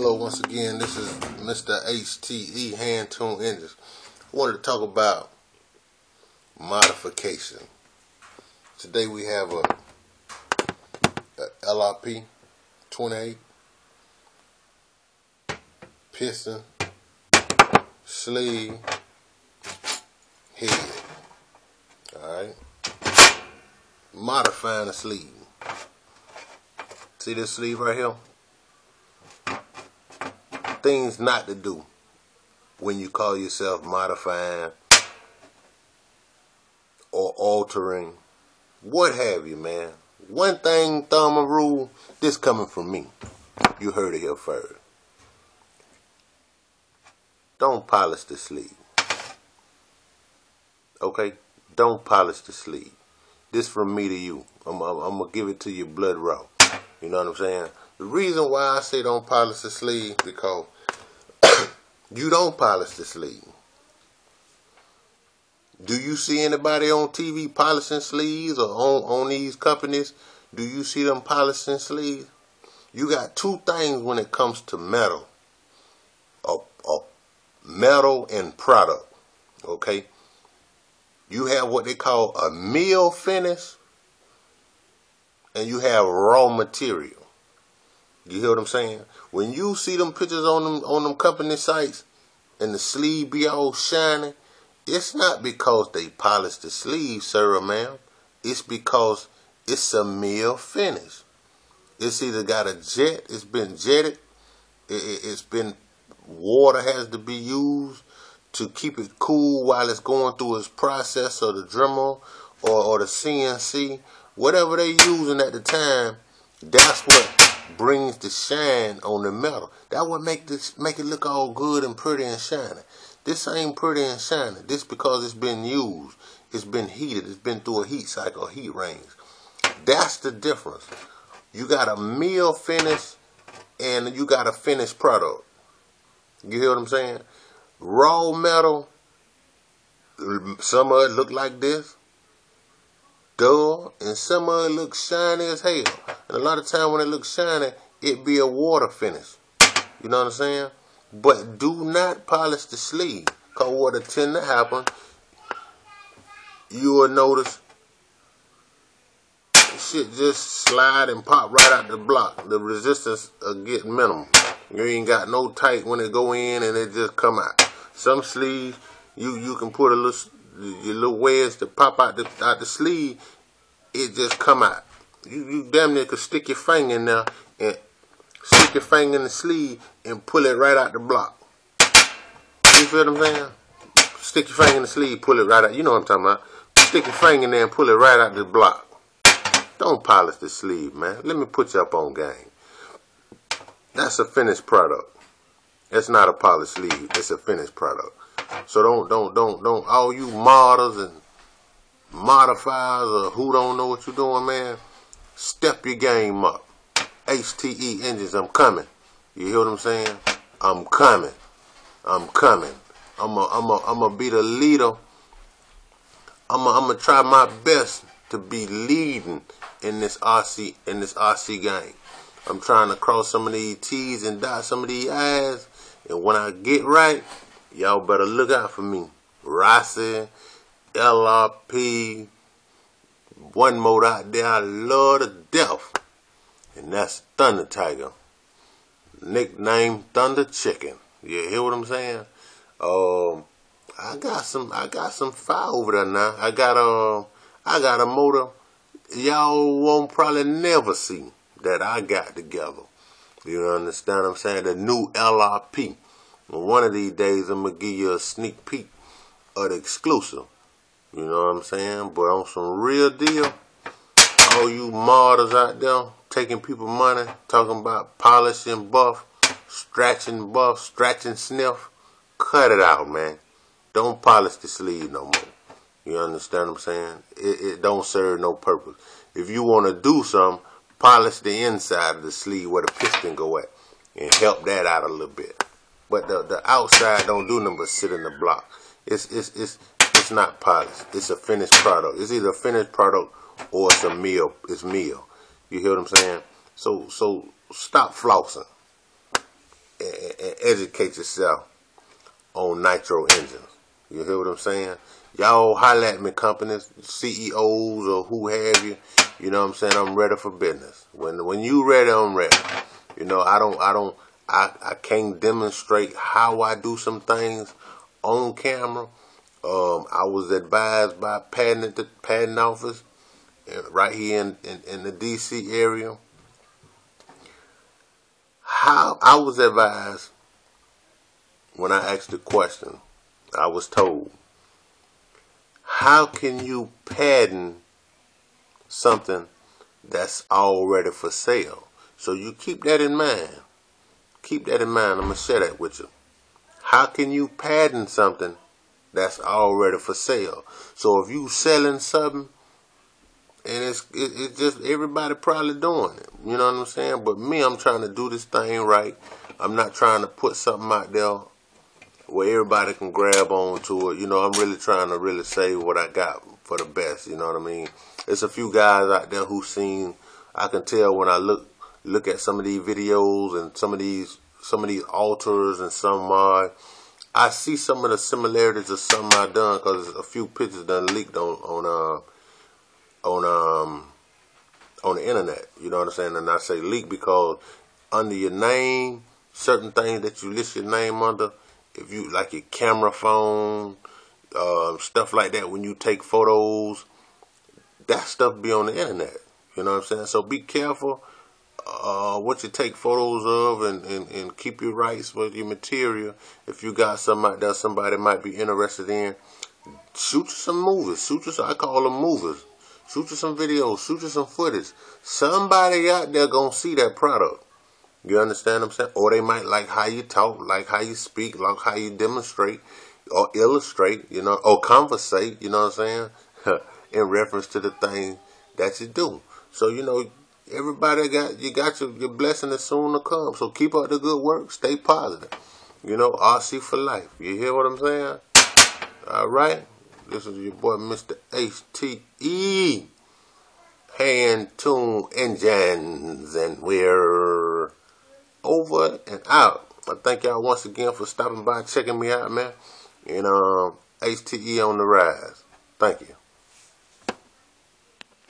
Hello, once again, this is Mr. HTE Hand Tuned Engines. I wanted to talk about modification. Today we have a, a LRP 28 piston sleeve head. Alright. Modifying the sleeve. See this sleeve right here? Things not to do when you call yourself modifying or altering, what have you, man. One thing, thumb rule, this coming from me. You heard it here first. Don't polish the sleeve. Okay? Don't polish the sleeve. This from me to you. I'm, I'm, I'm going to give it to you blood raw. You know what I'm saying? The reason why I say don't polish the sleeve because you don't polish the sleeve. Do you see anybody on TV polishing sleeves or on, on these companies? Do you see them polishing sleeves? You got two things when it comes to metal. A, a metal and product. Okay? You have what they call a mill finish and you have raw material. You hear what I'm saying? When you see them pictures on them on them company sites and the sleeve be all shiny, it's not because they polished the sleeve, sir or ma'am. It's because it's a mill finish. It's either got a jet, it's been jetted, it, has been water has to be used to keep it cool while it's going through its process or the Dremel or, or the CNC whatever they using at the time, that's what brings the shine on the metal. That would make this make it look all good and pretty and shiny. This ain't pretty and shiny. This because it's been used. It's been heated. It's been through a heat cycle, heat rings. That's the difference. You got a mill finish and you got a finished product. You hear what I'm saying? Raw metal, some of it look like this dull, and some of it looks shiny as hell. And a lot of time when it looks shiny, it be a water finish. You know what I'm saying? But do not polish the sleeve. Cause what'll tend to happen, you will notice shit just slide and pop right out the block. The resistance will get minimal. You ain't got no tight when it go in and it just come out. Some sleeves, you, you can put a little your little wedge to pop out the out the sleeve, it just come out. You you damn near could stick your finger in there and stick your finger in the sleeve and pull it right out the block. You feel what I'm saying? Stick your finger in the sleeve, pull it right out. You know what I'm talking about. Stick your finger in there and pull it right out the block. Don't polish the sleeve, man. Let me put you up on game. That's a finished product. It's not a polished sleeve. It's a finished product. So don't, don't, don't, don't, all you modders and modifiers or who don't know what you're doing, man, step your game up. HTE engines, I'm coming. You hear what I'm saying? I'm coming. I'm coming. I'm a, I'm a, I'm a be the leader. I'm a, I'm gonna try my best to be leading in this RC in this RC game. I'm trying to cross some of these T's and dot some of these I's, and when I get right, Y'all better look out for me. Rossi, LRP, one more out there I love to death. And that's Thunder Tiger. Nickname Thunder Chicken. You hear what I'm saying? Um, I got some I got some fire over there now. I got a I got a motor y'all won't probably never see that I got together. You understand what I'm saying? The new LRP. One of these days, I'm going to give you a sneak peek of the exclusive. You know what I'm saying? But on some real deal, all you modders out there taking people money, talking about polishing buff, stretching buff, stretching sniff, cut it out, man. Don't polish the sleeve no more. You understand what I'm saying? It, it don't serve no purpose. If you want to do something, polish the inside of the sleeve where the piston go at and help that out a little bit. But the, the outside don't do nothing but sit in the block. It's it's it's it's not polished. It's a finished product. It's either a finished product or it's a meal. It's meal. You hear what I'm saying? So so stop flossing. and, and educate yourself on nitro engines. You hear what I'm saying? Y'all holler at me, companies, CEOs, or who have you. You know what I'm saying? I'm ready for business. When when you ready, I'm ready. You know, I don't, I don't, I, I can't demonstrate how I do some things on camera. Um, I was advised by patent the patent office uh, right here in, in, in the DC area. How I was advised when I asked the question, I was told, how can you patent something that's already for sale? So you keep that in mind. Keep that in mind. I'm going to share that with you. How can you patent something that's already for sale? So if you selling something and it's it, it's just everybody probably doing it. You know what I'm saying? But me, I'm trying to do this thing right. I'm not trying to put something out there where everybody can grab on to it. You know, I'm really trying to really save what I got for the best. You know what I mean? It's a few guys out there who seen. I can tell when I look look at some of these videos and some of these some of these altars and some uh, I see some of the similarities of some I done because a few pictures done leaked on on uh on um on the internet. You know what I'm saying? And I say leak because under your name, certain things that you list your name under, if you like your camera phone, uh, stuff like that, when you take photos, that stuff be on the internet. You know what I'm saying? So be careful uh, what you take photos of and, and, and keep your rights with your material. If you got somebody that somebody might be interested in, shoot you some movies. Shoot you some, I call them movies. Shoot you some videos. Shoot you some footage. Somebody out there gonna see that product. You understand what I'm saying? Or they might like how you talk, like how you speak, like how you demonstrate or illustrate, you know, or conversate, you know what I'm saying? In reference to the thing that you do. So, you know, everybody got you got your, your blessing is soon to come. So keep up the good work. Stay positive. You know, RC for life. You hear what I'm saying? All right. This is your boy, Mr. HTE. Hand Tuned Engines, and we're over and out. I thank y'all once again for stopping by, checking me out, man. And um, HTE on the rise. Thank you.